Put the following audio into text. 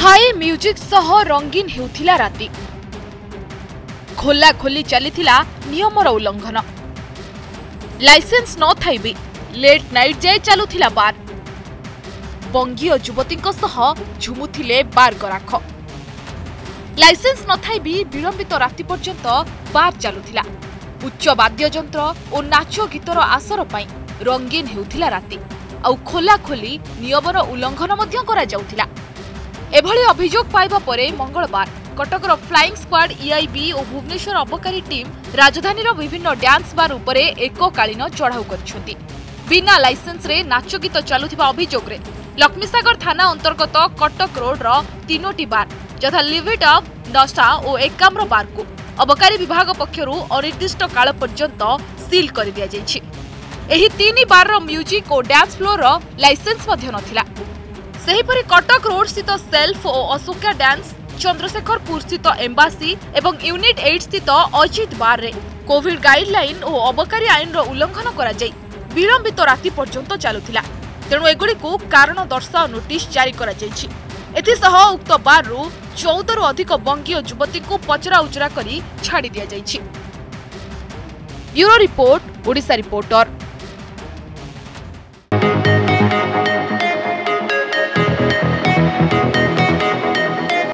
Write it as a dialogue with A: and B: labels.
A: high music ସହ ରଙ୍ଗୀନ ହେଉଥିଲା ରାତି ଖୋଲାଖୋଲି ଚାଲିଥିଲା ନିୟମର ଉଲ୍ଲଂଘନ ଲାଇସେନ୍ସ ନ ଥାଇ ବି ଲେଟ୍ ନାଇଟ୍ ଯାଏ ଚାଲୁଥିଲା ବାର୍ ବଙ୍ଗୀୟ ଯୁବତୀଙ୍କ ସହ ଝୁମୁଥିଲେ ବାର୍ ଗରାଖ ଲାଇସେନ୍ସ ନଥାଇ ବି ବିଳମ୍ବିତ ରାତି ପର୍ଯ୍ୟନ୍ତ ବାର୍ ଚାଲୁଥିଲା ଉଚ୍ଚ ବାଦ୍ୟଯନ୍ତ୍ର ଓ ନାଚ ଗୀତର ଆସର ପାଇଁ ରଙ୍ଗୀନ ହେଉଥିଲା ରାତି ଆଉ ଖୋଲାଖୋଲି ନିୟମର ଉଲ୍ଲଂଘନ ମଧ୍ୟ କରାଯାଉଥିଲା এভাবে অভিযোগ পাইবা পরে মঙ্গলবার কটকর ফ্লাইং স্কোয়াড ইআইবি ও ভুবনেশ্বর অবকারী টিম রাজধানীর বিভিন্ন ড্যান্স বার উপরে এককালীন চড়াও করছেন বিনা লাইসেন্সরে নাচ গীত চালুথিবা অভিযোগে লক্ষ্মীসাগর থানা অন্তর্গত কটক রোডর তিনোটি বার যথা লিভিট অফ দশা ও একাম্র বারকু অবকারী বিভাগ পক্ষর অনির্দিষ্ট কাল পর্যন্ত সিল করে দিয়েছে এই তিন বারর মিউজিক ও ড্যান্স ফ্লোর লাইসেন্স মধ্যে ସେହିପରି କଟକ ରୋଡ୍ସ୍ଥିତ ସେଲ୍ଫ ଓ ଅଶୋକା ଡ୍ୟାନ୍ସ চন্দ্রশেখরপুরস্থিত এম্বাসি এবং ইউনিট এইটস্থিত অজিত বারে কোভিড গাইডলাইন ও অবকারী আইনর উল্লঙ্ঘন করা যাই বিলম্বিত রাতি পর্যন্ত চালুলা তেণু এগুড়ি কারণ দর্শাও নোটিশ জারি করা যাইছি এসহ উক্ত বারু চৌদরু অধিক বঙ্গীয় যুবতী পচরা উচরা করে ছাড়ি দিয়া যাইছি ব্যুরো রিপোর্ট ওড়িশা রিপোর্টর